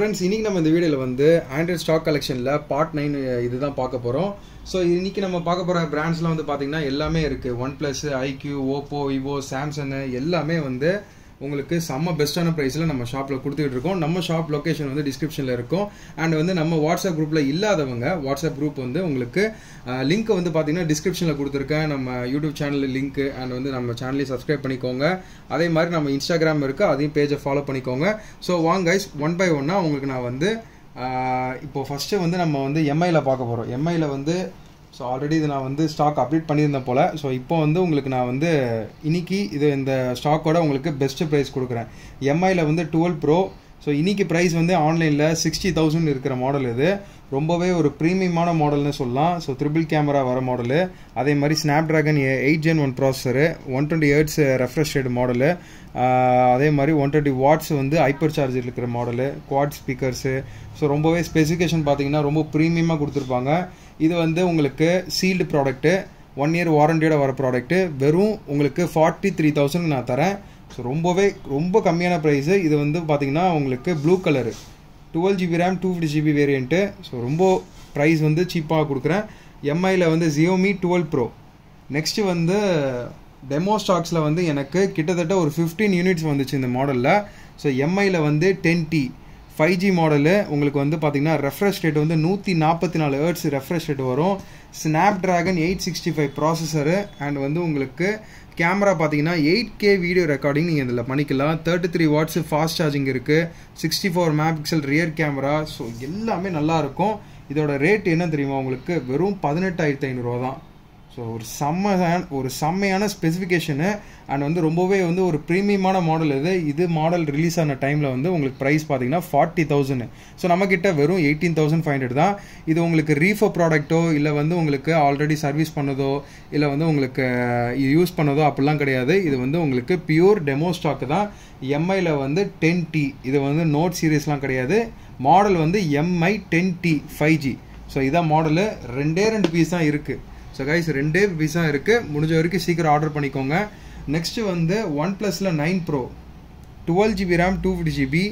Friends இன்னைக்கு நம்ம இந்த வீடியோவில் வந்து ஆண்ட்ராய்ட் ஸ்டாக் கலெக்ஷனில் பார்ட் நைன் இதுதான் பார்க்க போகிறோம் ஸோ இன்றைக்கி நம்ம பார்க்க போகிற பிராண்ட்ஸ்லாம் வந்து பார்த்திங்கன்னா எல்லாமே இருக்குது OnePlus iQOO Oppo Vivo Samsung எல்லாமே வந்து உங்களுக்கு செம்ம பெஸ்ட்டான ப்ரைஸில் நம்ம ஷாப்பில் கொடுத்துட்டு இருக்கோம். நம்ம ஷாப் லொக்கேஷன் வந்து டிஸ்கிரிப்ஷனில் இருக்கும். அண்ட் வந்து நம்ம வாட்ஸ்அப் குரூப்பில் இல்லாதவங்க வாட்ஸ்அப் குரூப் வந்து உங்களுக்கு லிங்க் வந்து பார்த்தீங்கன்னா டிஸ்கிரிப்ஷனில் கொடுத்துருக்கேன். நம்ம யூடியூப் சேனல் லிங்க் அண்ட் வந்து நம்ம சேனலையும் சப்ஸ்கிரைப் பண்ணிக்கோங்க. அதே மாதிரி நம்ம இன்ஸ்டாகிராம் இருக்குது அதையும் பேஜை ஃபாலோ பண்ணிக்கோங்க. ஸோ வாங்க கைஸ் ஒன் பை ஒன்னாக உங்களுக்கு நான் வந்து இப்போ ஃபஸ்ட்டு வந்து நம்ம வந்து எம்ஐயில் பார்க்க போகிறோம் எம்ஐயில் வந்து ஸோ ஆல்ரெடி இது நான் வந்து ஸ்டாக் அப்டேட் பண்ணியிருந்தேன் போல். ஸோ இப்போ வந்து உங்களுக்கு நான் வந்து இன்னைக்கு இது இந்த ஸ்டாக்கோட உங்களுக்கு பெஸ்ட்டு ப்ரைஸ் கொடுக்குறேன். எம்ஐயில் வந்து டுவெல் ப்ரோ ஸோ இன்றைக்கி ப்ரைஸ் வந்து ஆன்லைனில் சிக்ஸ்டி தௌசண்ட் இருக்கிற மாடல் இது. ரொம்பவே ஒரு ப்ரீமியமான மாடல்னு சொல்லலாம். ஸோ த்ரிபிள் கேமரா வர மாடலு அதே மாதிரி Snapdragon eight Gen one processor one twenty hertz refresh model அதே மாதிரி ஒன் டுவெண்ட்டி வாட்ஸ் வந்து ஹைப்பர் சார்ஜர் இருக்கிற மாடலு குவாட் ஸ்பீக்கர்ஸு ஸோ ரொம்பவே ஸ்பெசிஃபிகேஷன் பார்த்தீங்கன்னா ரொம்ப ப்ரீமியமாக கொடுத்துருப்பாங்க. இது வந்து உங்களுக்கு சீல்டு ப்ராடக்ட்டு ஒன் இயர் வாரண்டியோட வர ப்ராடக்ட்டு வெறும் உங்களுக்கு ஃபார்ட்டி த்ரீ தௌசண்ட் நான் தரேன். ஸோ ரொம்பவே ரொம்ப கம்மியான ப்ரைஸு இது வந்து பார்த்திங்கன்னா உங்களுக்கு blue colour twelve GB RAM two fifty GB variant so ரொம்ப ப்ரைஸ் வந்து சீப்பாக கொடுக்குறேன். எம்ஐயில் வந்து ஜியோமி டுவெல் ப்ரோ நெக்ஸ்ட்டு வந்து டெமோ ஸ்டாக்ஸில் வந்து எனக்கு கிட்டத்தட்ட ஒரு ஃபிஃப்டீன் யூனிட்ஸ் வந்துச்சு இந்த மாடலில் ஸோ எம்ஐயில் வந்து ten T five G model உங்களுக்கு வந்து பார்த்தீங்கன்னா ரெஃப்ரெஷ் ரேட் வந்து நூற்றி நாற்பத்தி நாலு ஹேர்ட்ஸ் ரெஃப்ரெஷ் ரேட் வரும். Snapdragon eight sixty five processor and வந்து உங்களுக்கு கேமரா பார்த்தீங்கன்னா எயிட் கே வீடியோ ரெக்கார்டிங் நீங்கள் இதில் பண்ணிக்கலாம். Thirty three watts fast charging இருக்குது sixty four mega pixel rear camera so எல்லாமே நல்லாயிருக்கும் இதோட ரேட் என்ன தெரியுமா உங்களுக்கு? வெறும் பதினெட்டாயிரத்து ஐநூறுரூவா தான் ஸோ ஒரு செம்ம ஒரு செம்மையான ஸ்பெசிஃபிகேஷனு அண்ட் வந்து ரொம்பவே வந்து ஒரு ப்ரீமியமான மாடல் இது. இது மாடல் ரிலீஸ் ஆன டைமில் வந்து உங்களுக்கு ப்ரைஸ் பார்த்தீங்கன்னா ஃபார்ட்டி தௌசண்ட் ஸோ நம்மக்கிட்ட வெறும் எயிட்டீன் தௌசண்ட் ஃபைவ் ஹண்ட்ரட் தான். இது உங்களுக்கு ரீஃபர் ப்ராடக்ட்டோ இல்லை வந்து உங்களுக்கு ஆல்ரெடி சர்வீஸ் பண்ணதோ இல்லை வந்து உங்களுக்கு யூஸ் பண்ணதோ அப்படிலாம் கிடையாது. இது வந்து உங்களுக்கு பியூர் டெமோ ஸ்டாக்கு தான். எம்ஐயில் வந்து டென் டி இது வந்து நோட் சீரீஸ்லாம் கிடையாது. மாடல் வந்து MI ten T five G so இதான் மாடலு ரெண்டே ரெண்டு பீஸ் தான் இருக்குது ஸோ கைஸ் ரெண்டே பீஸாக இருக்குது முடிஞ்ச வரைக்கும் சீக்கிரம் ஆர்டர் பண்ணிக்கோங்க. நெக்ஸ்ட்டு வந்து ஒன் ப்ளஸில் nine pro twelve GB RAM two fifty GB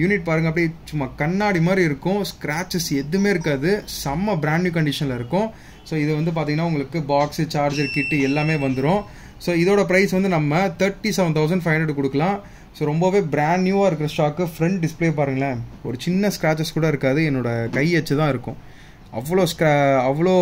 unit பாருங்கள் அப்படியே சும்மா கண்ணாடி மாதிரி இருக்கும். ஸ்க்ராச்சஸ் எதுவுமே இருக்காது. செம்ம பிராண்ட் நியூ கண்டிஷனில் இருக்கும். ஸோ இது வந்து பார்த்தீங்கன்னா உங்களுக்கு பாக்ஸு சார்ஜர் கிட்டு எல்லாமே வந்துடும் ஸோ இதோட ப்ரைஸ் வந்து நம்ம thirty seven thousand five hundred கொடுக்கலாம். ஸோ ரொம்பவே பிராண்ட் நியூவாக இருக்கிற ஸ்டாக்கு ஃப்ரண்ட் டிஸ்பிளே பாருங்களேன். ஒரு சின்ன ஸ்க்ராச்சஸ் கூட இருக்காது. என்னோட கையச்சு தான் இருக்கும். அவ்வளோ ஸ்க்ரா அவ்வளோ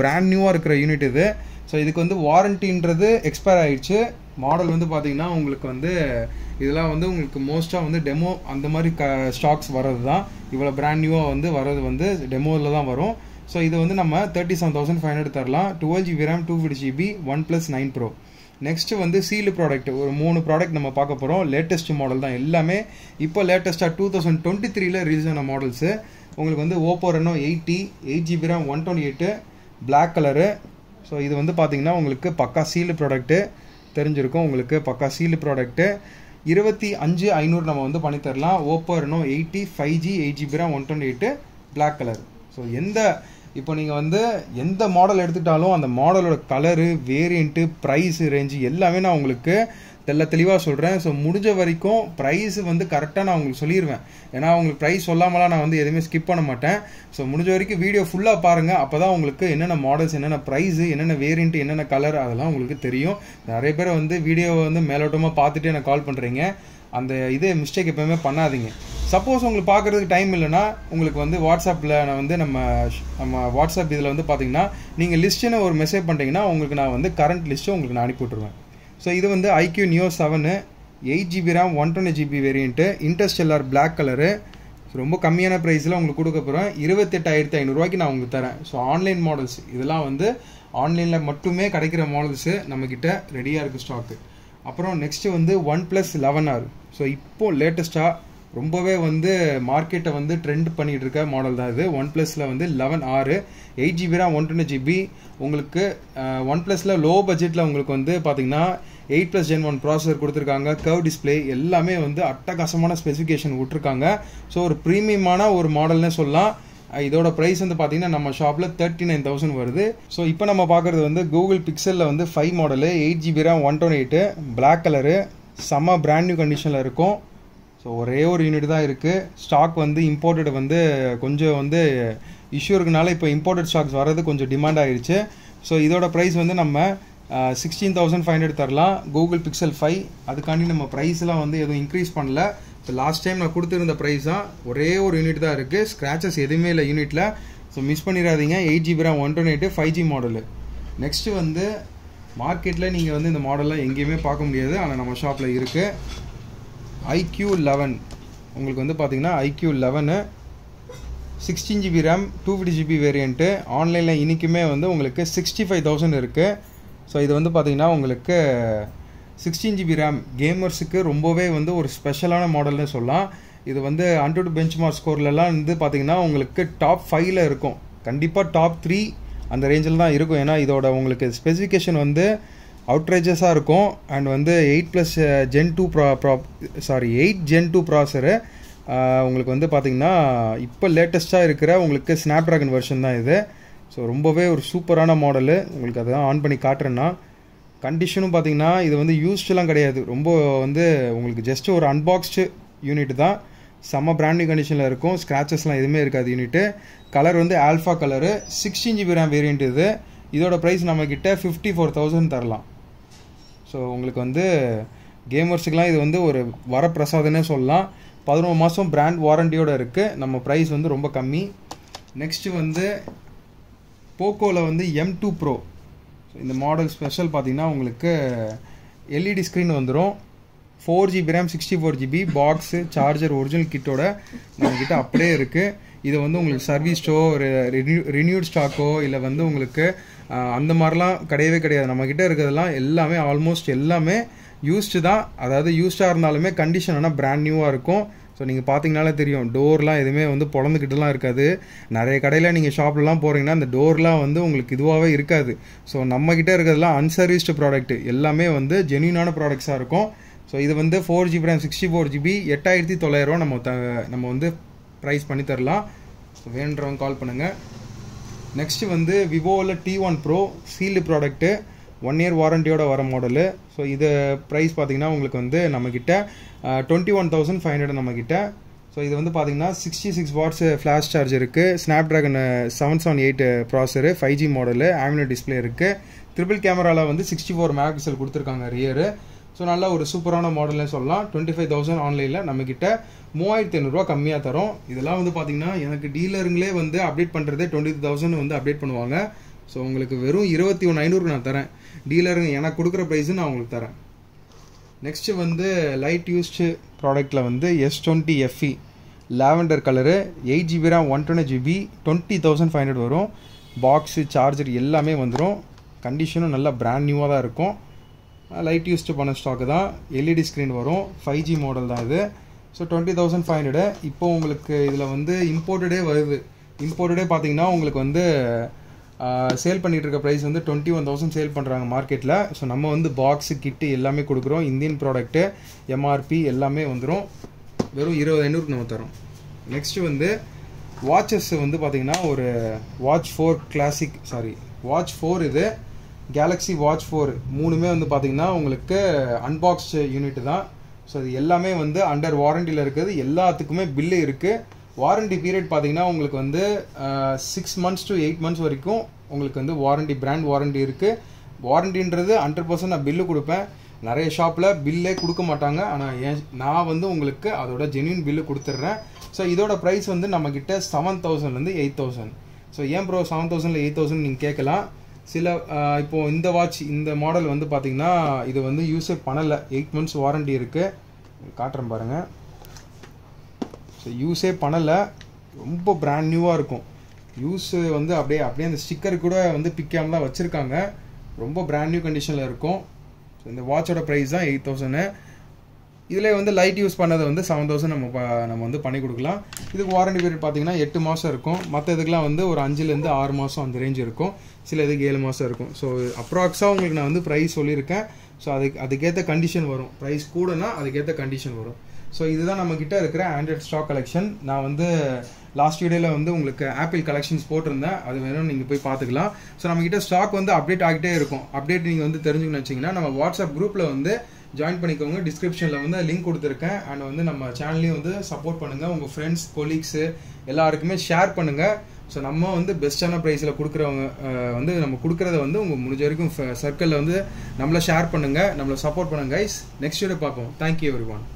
பிராண்ட் நியூவாக இருக்கிற யூனிட் இது. ஸோ இதுக்கு வந்து வாரண்டின்றது எக்ஸ்பயர் ஆயிடுச்சு. மாடல் வந்து பார்த்தீங்கன்னா உங்களுக்கு வந்து இதெல்லாம் வந்து உங்களுக்கு மோஸ்ட்டாக வந்து டெமோ அந்த மாதிரி க ஸ்டாக்ஸ் வர்றது தான் இவ்வளோ பிராண்ட் நியூவாக வந்து வர்றது வந்து டெமோவில் தான் வரும். ஸோ இது வந்து நம்ம thirty seven thousand five hundred தரலாம் twelve GB RAM two fifty GB OnePlus nine pro next வந்து சீலு ப்ராடக்ட் ஒரு மூணு ப்ராடக்ட் நம்ம பார்க்க போகிறோம் லேட்டஸ்ட் மாடல் தான். எல்லாமே இப்போ லேட்டஸ்ட்டாக டூ தௌசண்ட் டுவெண்ட்டி த்ரீல ரிலீஸ் ஆன மாடல்ஸு உங்களுக்கு வந்து Oppo Reno eighty eight GB RAM one twenty eight black colour so இது வந்து பார்த்தீங்கன்னா உங்களுக்கு பக்கா சீலு ப்ராடக்ட்டு தெரிஞ்சிருக்கும். உங்களுக்கு பக்கா சீலு ப்ராடக்ட்டு இருபத்தி அஞ்சு ஐநூறு நம்ம வந்து பண்ணித்தரலாம் Oppo Reno eighty five G eight GB RAM one twenty eight black colour so எந்த இப்போ நீங்கள் வந்து எந்த மாடல் எடுத்துக்கிட்டாலும் அந்த மாடலோட கலரு வேரியண்ட்டு ப்ரைஸு ரேஞ்சு எல்லாமே நான் உங்களுக்கு தெல்ல தெளிவாக சொல்கிறேன் ஸோ முடிஞ்ச வரைக்கும் ப்ரைஸ் வந்து கரெக்டாக நான் உங்களுக்கு சொல்லிடுவேன் ஏன்னா உங்களுக்கு ப்ரைஸ் சொல்லாமலாம் நான் வந்து எதுவுமே ஸ்கிப் பண்ண மாட்டேன். ஸோ முடிஞ்ச வரைக்கும் வீடியோ ஃபுல்லாக பாருங்கள் அப்போ தான் உங்களுக்கு என்னென்ன மாடல்ஸ் என்னென்ன ப்ரைஸு என்னென்ன வேரியண்ட்டு என்னென்ன கலர் அதெல்லாம் உங்களுக்கு தெரியும். நிறைய பேர் வந்து வீடியோவை வந்து மேலோட்டமாக பார்த்துட்டு எனக்கு கால் பண்ணுறீங்க அந்த இதே மிஸ்டேக் எப்போவுமே பண்ணாதீங்க. சப்போஸ் உங்களுக்கு பார்க்குறதுக்கு டைம் இல்லைன்னா உங்களுக்கு வந்து வாட்ஸ்அப்பில் நான் வந்து நம்ம நம்ம வாட்ஸ்அப் இதில் வந்து பார்த்தீங்கன்னா நீங்கள் லிஸ்ட்டுன்னு ஒரு மெசேஜ் பண்ணிட்டீங்கன்னா உங்களுக்கு நான் வந்து கரண்ட் லிஸ்ட்டு உங்களுக்கு நான் அனுப்பி விட்ருவேன் ஸோ இது வந்து iQOO neo seven eight GB RAM one twenty GB variant interstellar black colour ரொம்ப கம்மியான ப்ரைஸில் உங்களுக்கு கொடுக்க போகிறேன் இருபத்தெட்டாயிரத்தி ஐநூறுரூவாய்க்கு நான் உங்களுக்கு தரேன். ஸோ ஆன்லைன் மாடல்ஸ் இதெல்லாம் வந்து ஆன்லைனில் மட்டுமே கிடைக்கிற மாடல்ஸு நம்மக்கிட்ட ரெடியாக இருக்குது ஸ்டாக்கு அப்புறம் நெக்ஸ்ட்டு வந்து one plus eleven R so இப்போது லேட்டஸ்ட்டாக ரொம்பவே வந்து மார்க்கெட்டை வந்து ட்ரெண்ட் பண்ணிகிட்டு இருக்க மாடல் தான் இது. ஒன் ப்ளஸில் வந்து லெவன் ஆறு eight GB RAM one twenty GB உங்களுக்கு ஒன் ப்ளஸில் லோ பட்ஜெட்டில் உங்களுக்கு வந்து பார்த்தீங்கன்னா eight plus gen one processor கொடுத்துருக்காங்க. கர்வ் டிஸ்பிளே எல்லாமே வந்து அட்டகாசமான ஸ்பெசிஃபிகேஷன் விட்ருக்காங்க ஸோ ஒரு ப்ரீமியமான ஒரு மாடல்னே சொல்லலாம். இதோட ப்ரைஸ் வந்து பார்த்தீங்கன்னா நம்ம ஷாப்பில் தேர்ட்டி நைன் தௌசண்ட் வருது. ஸோ இப்போ நம்ம பார்க்குறது வந்து கூகுள் பிக்சலில் வந்து five model eight GB RAM one twenty eight black colour செம்ம பிராண்ட் நியூ கண்டிஷனில் இருக்கும். ஸோ ஒரே ஒரு யூனிட் தான் இருக்குது ஸ்டாக் வந்து இம்போர்ட்டட் வந்து கொஞ்சம் வந்து இஷ்யூ இருக்கனால இப்போ இம்போர்ட்டட் ஸ்டாக்ஸ் வர்றது கொஞ்சம் டிமாண்ட் ஆகிடுச்சு ஸோ இதோட ப்ரைஸ் வந்து நம்ம சிக்ஸ்டீன் தௌசண்ட் ஃபைவ் ஹண்ட்ரட் தரலாம். கூகுள் பிக்சல் ஃபைவ் அதுக்காண்டி நம்ம ப்ரைஸ்லாம் வந்து எதுவும் இன்க்ரீஸ் பண்ணல. ஸோ லாஸ்ட் டைம் நான் கொடுத்துருந்த ப்ரைஸ் தான் ஒரே ஒரு யூனிட் தான் இருக்குது ஸ்க்ராச்சஸ் எதுவுமே இல்லை யூனிட்டில் ஸோ மிஸ் பண்ணிடாதீங்க. Eight GB RAM one twenty eight five G model next வந்து மார்க்கெட்டில் நீங்கள் வந்து இந்த மாடல்லாம் எங்கேயுமே பார்க்க முடியாது. ஆனால் நம்ம ஷாப்பில் இருக்குது ஐக்யூ லெவன் உங்களுக்கு வந்து பார்த்தீங்கன்னா iQOO eleven sixteen GB RAM two fifty GB variant ஆன்லைனில் இன்றைக்குமே வந்து உங்களுக்கு சிக்ஸ்டி ஃபைவ் தௌசண்ட் இருக்குது ஸோ இது வந்து பார்த்தீங்கன்னா உங்களுக்கு சிக்ஸ்டீன் ஜிபி ரேம் கேமர்ஸுக்கு ரொம்பவே வந்து ஒரு ஸ்பெஷலான மாடல்னு சொல்லலாம். இது வந்து அன்டூட் பெஞ்ச் மார்க் ஸ்கோர்லலாம் வந்து பார்த்தீங்கன்னா உங்களுக்கு டாப் ஃபைவ்ல இருக்கும். கண்டிப்பாக டாப் த்ரீ அந்த ரேஞ்சில் தான் இருக்கும். ஏன்னா இதோட உங்களுக்கு ஸ்பெசிஃபிகேஷன் வந்து அவுட்ரேஜஸாக இருக்கும். அண்ட் வந்து எயிட் ப்ளஸ் ஜென் டூ ப்ரா ப்ரா sorry eight gen two processor உங்களுக்கு வந்து பார்த்தீங்கன்னா இப்போ லேட்டஸ்ட்டாக இருக்கிற உங்களுக்கு ஸ்னாப் ட்ராகன் வெர்ஷன் தான் இது. ஸோ ரொம்பவே ஒரு சூப்பரான மாடலு உங்களுக்கு அதை ஆன் பண்ணி காட்டுறேன்னா கண்டிஷனும் பார்த்தீங்கன்னா இது வந்து யூஸ்டெலாம் கிடையாது. ரொம்ப வந்து உங்களுக்கு ஜஸ்ட் ஒரு அன்பாக்ஸ்டு யூனிட் தான். செம்ம பிராண்ட் நியூ கண்டிஷனில் இருக்கும். ஸ்க்ராச்சஸ்லாம் எதுவுமே இருக்காது யூனிட்டு கலர் வந்து alpha colour sixteen GB RAM variant இது. இதோட ப்ரைஸ் நம்மக்கிட்ட ஃபிஃப்டி ஃபோர் தௌசண்ட் தரலாம். ஸோ உங்களுக்கு வந்து கேமர்ஸுக்கெலாம் இது வந்து ஒரு வரப்பிரசாதனே சொல்லலாம். பதினோரு மாதம் பிராண்ட் வாரண்டியோடு இருக்குது நம்ம ப்ரைஸ் வந்து ரொம்ப கம்மி. நெக்ஸ்ட்டு வந்து போக்கோவில் வந்து எம் டூ ப்ரோ இந்த மாடல் ஸ்பெஷல் பார்த்தீங்கன்னா உங்களுக்கு எல்இடி ஸ்க்ரீன் வந்துடும் four GB RAM sixty four GB box charger original கிட்டோட நம்மக்கிட்ட அப்படியே இருக்குது இது வந்து உங்களுக்கு சர்வீஸ்டோ ரினியூட் ஸ்டாக்கோ இல்லை வந்து உங்களுக்கு அந்த மாதிரிலாம் கிடையவே கிடையாது. நம்மக்கிட்ட இருக்கிறதெல்லாம் எல்லாமே ஆல்மோஸ்ட் எல்லாமே யூஸ்டு தான். அதாவது யூஸ்டாக இருந்தாலுமே கண்டிஷன் ஆனால் பிராண்ட் நியூவாக இருக்கும். ஸோ நீங்கள் பார்த்தீங்கனாலே தெரியும். டோர்லாம் எதுவுமே வந்து பிறந்துக்கிட்டுலாம் இருக்காது. நிறைய கடையில் நீங்கள் ஷாப்லலாம் போகிறீங்கன்னா அந்த டோர்லாம் வந்து உங்களுக்கு இதுவாகவே இருக்காது. ஸோ நம்மக்கிட்ட இருக்கிறதெல்லாம் அன்சர்வீஸ்டு ப்ராடக்ட் எல்லாமே வந்து ஜென்யூனான ப்ராடக்ட்ஸாக இருக்கும். ஸோ இது வந்து four GB RAM sixty four GB எட்டாயிரத்தி தொள்ளாயிரரூவா நம்ம த நம்ம வந்து ப்ரைஸ் பண்ணி தரலாம். ஸோ வேணுன்றவங்க கால் பண்ணுங்கள் நெக்ஸ்ட்டு வந்து விவோவில் T one pro sealed product one year வாரண்டியோட வர மாடலு ஸோ இது ப்ரைஸ் பார்த்தீங்கன்னா உங்களுக்கு வந்து நம்மக்கிட்ட twenty one thousand five hundred நம்மக்கிட்ட ஸோ இது வந்து பார்த்தீங்கன்னா sixty six watts flash charge இருக்குது Snapdragon seven seven eight processor five G model ஆமினோ display இருக்குது ட்ரிபிள் கேமராவில் வந்து சிக்ஸ்டி ஃபோர் மெகா பிக்சல் கொடுத்துருக்காங்க ரியரு ஸோ நல்ல ஒரு சூப்பரான மாடல்னே சொல்லலாம். டுவெண்ட்டி ஃபைவ் தௌசண்ட் ஆன்லைனில் நம்மக்கிட்ட மூவாயிரத்தி ஐநூறுரூவா கம்மியாக தரும். இதெல்லாம் வந்து பார்த்தீங்கன்னா எனக்கு டீலருங்களே வந்து அப்டேட் பண்ணுறதே டுவெண்ட்டி தௌசண்ட் வந்து அப்டேட் பண்ணுவாங்க. ஸோ உங்களுக்கு வெறும் இருபத்தி ஒன்று ஐநூறுக்கு நான் தரேன். டீலருங்க எனக்கு கொடுக்குற ப்ரைஸு நான் உங்களுக்கு தரேன். நெக்ஸ்ட்டு வந்து லைட் யூஸ்டு ப்ராடக்ட்டில் வந்து S twenty FE lavender colour eight GB RAM one twenty GB twenty thousand five hundred வரும். பாக்ஸு சார்ஜர் எல்லாமே வந்துடும் கண்டிஷனும் நல்லா பிராண்ட் நியூவாக தான் இருக்கும். லைட் யூஸ்டு பண்ண ஸ்டாக்கு தான். எல்இடி ஸ்க்ரீன் வரும். ஃபைவ் ஜி மாடல் தான் இது. So twenty thousand five hundred இப்போ உங்களுக்கு இதில் வந்து இம்போர்ட்டடே வருது. இம்போர்ட்டடே பார்த்தீங்கன்னா உங்களுக்கு வந்து சேல் பண்ணிகிட்டு இருக்க ப்ரைஸ் வந்து டுவெண்ட்டி ஒன் தௌசண்ட் சேல் பண்ணுறாங்க மார்க்கெட்டில் ஸோ நம்ம வந்து பாக்ஸு கிட்டு எல்லாமே கொடுக்குறோம். இந்தியன் ப்ராடக்ட்டு எம்ஆர்பி எல்லாமே வந்துடும் வெறும் இருபது ஐநூறுக்கு நம்ம தரோம் நெக்ஸ்ட்டு வந்து வாட்சஸ் வந்து பார்த்தீங்கன்னா ஒரு watch four classic sorry watch four இது கேலக்ஸி வாட்ச் ஃபோர் மூணுமே வந்து பார்த்தீங்கன்னா உங்களுக்கு அன்பாக்ஸ்டு யூனிட் தான். ஸோ இது எல்லாமே வந்து அண்டர் வாரண்டியில் இருக்குது. எல்லாத்துக்குமே பில்லு இருக்குது வாரண்டி பீரியட் பார்த்தீங்கன்னா உங்களுக்கு வந்து six months to eight months வரைக்கும் உங்களுக்கு வந்து வாரண்டி பிராண்ட் வாரண்டி இருக்குது வாரண்டின்றது ஹண்ட்ரட் பர்சன்ட் நான் பில்லு கொடுப்பேன். நிறைய ஷாப்பில் பில்லே கொடுக்க மாட்டாங்க. ஆனால் ஏன் நான் வந்து உங்களுக்கு அதோட ஜென்யூன் பில்லு கொடுத்துட்றேன். ஸோ இதோட ப்ரைஸ் வந்து நம்மக்கிட்ட செவன் தௌசண்ட்லேருந்து எயிட் தௌசண்ட் ஸோ ஏன் ப்ரோ செவன் தௌசண்ட்ல எயிட் தௌசண்ட் நீங்கள் கேட்கலாம்? சில இப்போ இந்த வாட்ச் இந்த மாடல் வந்து பார்த்தீங்கன்னா இது வந்து யூஸே பண்ணலை. எயிட் மந்த்ஸ் வாரண்டி இருக்குது காட்டுறேன் பாருங்கள் ஸோ யூஸே பண்ணலை. ரொம்ப பிராண்ட் நியூவாக இருக்கும். யூஸ் வந்து அப்படியே அப்படியே அந்த ஸ்டிக்கர் கூட வந்து பிக்காமல் தான் வச்சுருக்காங்க. ரொம்ப பிராண்ட் நியூ கண்டிஷனில் இருக்கும். ஸோ இந்த வாட்சோட ப்ரைஸ் தான் எயிட் தௌசண்ட் இதில் வந்து லைட் யூஸ் பண்ணதை வந்து செவன் தௌசண்ட் நம்ம நம்ம வந்து பண்ணி கொடுக்கலாம். இதுக்கு வாரண்டி பீரியட் பார்த்தீங்கன்னா எட்டு மாதம் இருக்கும். மற்ற இதுக்கெலாம் வந்து ஒரு அஞ்சுலேருந்து ஆறு மாதம் அந்த ரேஞ்ச் இருக்கும். சில இதுக்கு ஏழு மாதம் இருக்கும். ஸோ அப்ராக்ஸாக உங்களுக்கு நான் வந்து ப்ரைஸ் சொல்லியிருக்கேன். ஸோ அதுக்கு அதுக்கேற்ற கண்டிஷன் வரும். ப்ரைஸ் கூடனா அதுக்கேற்ற கண்டிஷன் வரும். ஸோ இதுதான் நம்மக்கிட்ட இருக்கிற ஆண்ட்ராய்ட் ஸ்டாக் கலெக்ஷன் நான் வந்து லாஸ்ட் வீடியோவில் வந்து உங்களுக்கு ஆப்பிள் கலெக்ஷன்ஸ் போட்டிருந்தேன். அது வேணும் நீங்கள் போய் பார்த்துக்கலாம் ஸோ நம்மக்கிட்ட ஸ்டாக் வந்து அப்டேட் ஆகிட்டே இருக்கும். அப்டேட் நீங்கள் வந்து தெரிஞ்சுக்கணும்னு வச்சிங்கன்னா நம்ம வாட்ஸ்அப் குரூப்பில் வந்து ஜாயின் பண்ணிக்கோங்க. டிஸ்கிரிப்ஷனில் வந்து லிங்க் கொடுத்துருக்கேன். அண்ட் வந்து நம்ம சேனல்லையும் வந்து சப்போர்ட் பண்ணுங்கள் உங்கள் ஃப்ரெண்ட்ஸ் கொலீக்ஸு எல்லாருக்குமே ஷேர் பண்ணுங்கள் ஸோ நம்ம வந்து பெஸ்ட்டான ப்ரைஸில் கொடுக்குறவங்க வந்து நம்ம கொடுக்குறத வந்து உங்கள் முடிஞ்ச வரைக்கும் சர்க்கிளில் வந்து நம்மளை ஷேர் பண்ணுங்கள் நம்மளை சப்போர்ட் பண்ணுங்கள் கைஸ் நெக்ஸ்ட் வீடியோ பார்ப்போம். Thank you everyone